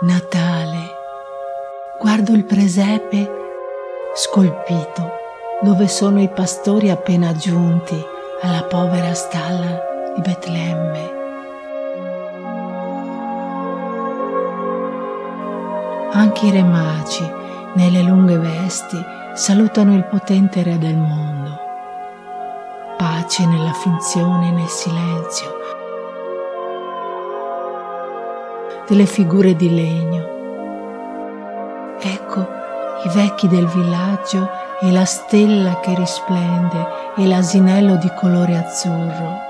Natale. Guardo il presepe scolpito dove sono i pastori appena giunti alla povera stalla di Betlemme. Anche i re magi, nelle lunghe vesti, salutano il potente re del mondo. Pace nella finzione e nel silenzio delle figure di legno. Ecco i vecchi del villaggio e la stella che risplende e l'asinello di colore azzurro.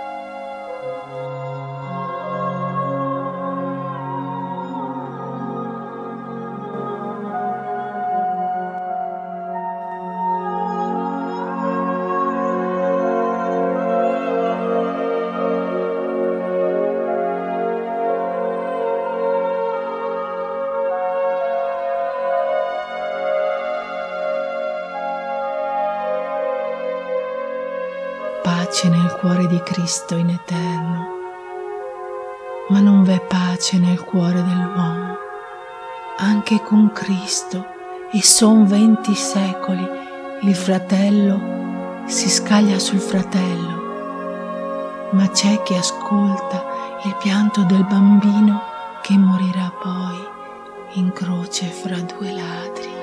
Pace nel cuore di Cristo in eterno, ma non v'è pace nel cuore dell'uomo. Anche con Cristo, e son venti secoli, il fratello si scaglia sul fratello, ma c'è chi ascolta il pianto del bambino che morirà poi in croce fra due ladri.